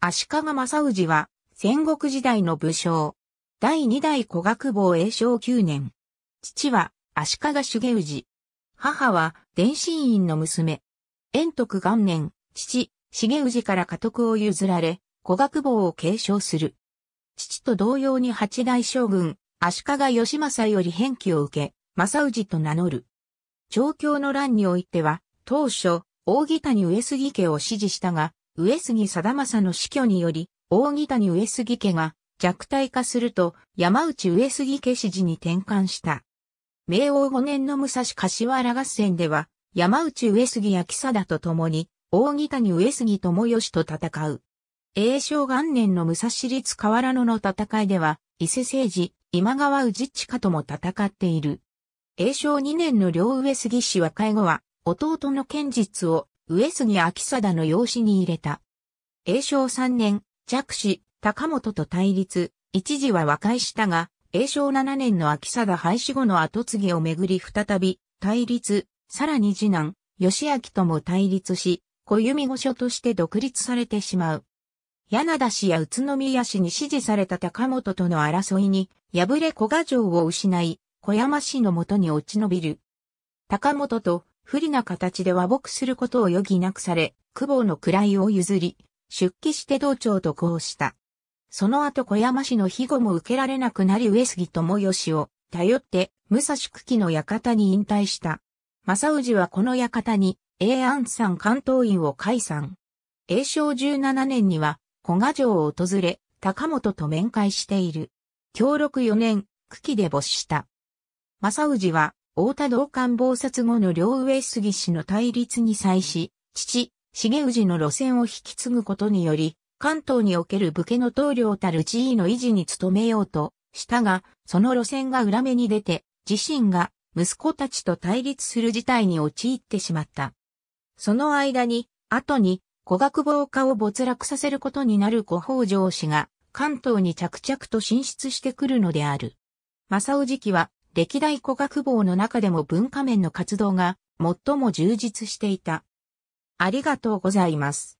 足利正氏は戦国時代の武将。第二代古学坊栄章9年。父は足利重氏。母は伝心院の娘。延徳元年、父、重氏から家督を譲られ、古学坊を継承する。父と同様に八代将軍、足利義政より返記を受け、正氏と名乗る。調教の乱においては、当初、大木谷上杉家を支持したが、上杉貞政の死去により、大木谷上杉家が弱体化すると、山内上杉家支持に転換した。明王5年の武蔵柏原合戦では、山内上杉焼貞と共に、大木谷上杉智義と戦う。永正元年の武蔵立河原野の戦いでは、伊勢政治、今川氏親とも戦っている。永正2年の両上杉氏和解後は、弟の剣実を上杉秋貞の養子に入れた。永正3年、弱視、高本と対立、一時は和解したが、永正7年の秋貞廃止後の後継ぎをめぐり再び対立、さらに次男、義明とも対立し、小弓御所として独立されてしまう。柳田氏や宇都宮氏に支持された高本との争いに、敗れ小賀城を失い、小山氏のもとに落ち延びる。高本と不利な形で和睦することを余儀なくされ、久保の位を譲り、出家して道長とこうした。その後小山氏の庇護も受けられなくなり上杉智義を頼って武蔵久喜の館に引退した。正氏はこの館に永安山関東院を解散。永正17年には小賀城を訪れ、高本と面会している。協力4年、久喜で没した。正氏は太田道官謀殺後の両上杉氏の対立に際し、父、重氏の路線を引き継ぐことにより、関東における武家の棟梁たる地位の維持に努めようとしたが、その路線が裏目に出て、自身が息子たちと対立する事態に陥ってしまった。その間に、後に、古学坊家を没落させることになる古北条氏が、関東に着々と進出してくるのである。正氏期は、歴代古学坊の中でも文化面の活動が最も充実していた。ありがとうございます。